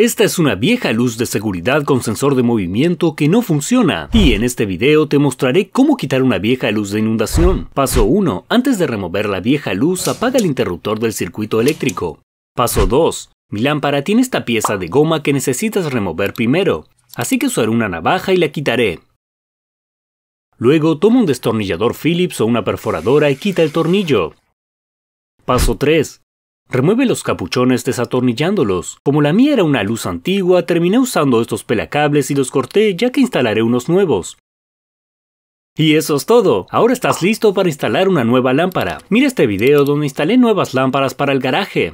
Esta es una vieja luz de seguridad con sensor de movimiento que no funciona. Y en este video te mostraré cómo quitar una vieja luz de inundación. Paso 1. Antes de remover la vieja luz, apaga el interruptor del circuito eléctrico. Paso 2. Mi lámpara tiene esta pieza de goma que necesitas remover primero, así que usaré una navaja y la quitaré. Luego toma un destornillador Phillips o una perforadora y quita el tornillo. Paso 3. Remueve los capuchones desatornillándolos. Como la mía era una luz antigua, terminé usando estos pelacables y los corté ya que instalaré unos nuevos. Y eso es todo. Ahora estás listo para instalar una nueva lámpara. Mira este video donde instalé nuevas lámparas para el garaje.